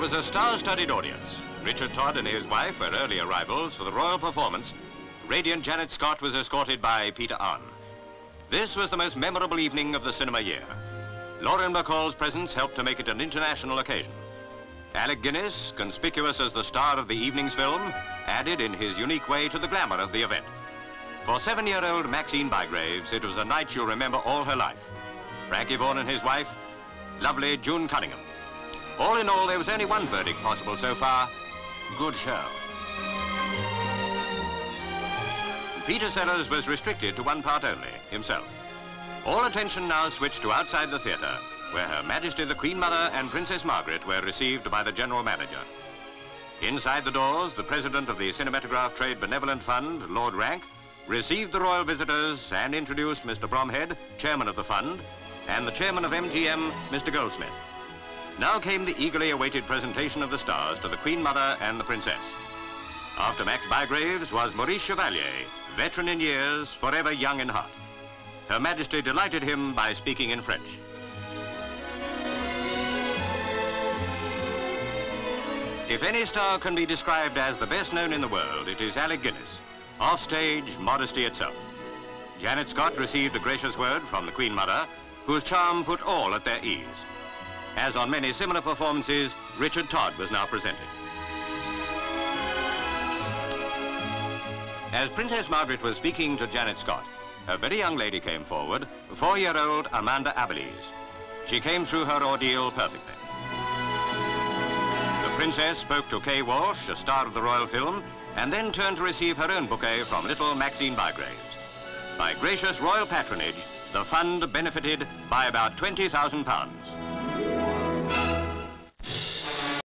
was a star-studded audience. Richard Todd and his wife were early arrivals for the royal performance. Radiant Janette Scott was escorted by Peter Arne. This was the most memorable evening of the cinema year. Lauren Bacall's presence helped to make it an international occasion. Alec Guinness, conspicuous as the star of the evening's film, added in his unique way to the glamour of the event. For seven-year-old Maxine Bygraves, it was a night she'll remember all her life. Frankie Vaughan and his wife, lovely June Cunningham. All in all, there was only one verdict possible so far, good show. Peter Sellers was restricted to one part only, himself. All attention now switched to outside the theatre, where Her Majesty the Queen Mother and Princess Margaret were received by the General Manager. Inside the doors, the President of the Cinematograph Trade Benevolent Fund, Lord Rank, received the royal visitors and introduced Mr. Bromhead, Chairman of the Fund, and the Chairman of MGM, Mr. Goldsmith. Now came the eagerly awaited presentation of the stars to the Queen Mother and the Princess. After Max Bygraves was Maurice Chevalier, veteran in years, forever young in heart. Her Majesty delighted him by speaking in French. If any star can be described as the best known in the world, it is Alec Guinness. Offstage, modesty itself. Janette Scott received a gracious word from the Queen Mother, whose charm put all at their ease. As on many similar performances, Richard Todd was now presented. As Princess Margaret was speaking to Janette Scott, a very young lady came forward, four-year-old Amanda Abeles. She came through her ordeal perfectly. The princess spoke to Kay Walsh, a star of the royal film, and then turned to receive her own bouquet from little Maxine Bygraves. By gracious royal patronage, the fund benefited by about £20,000.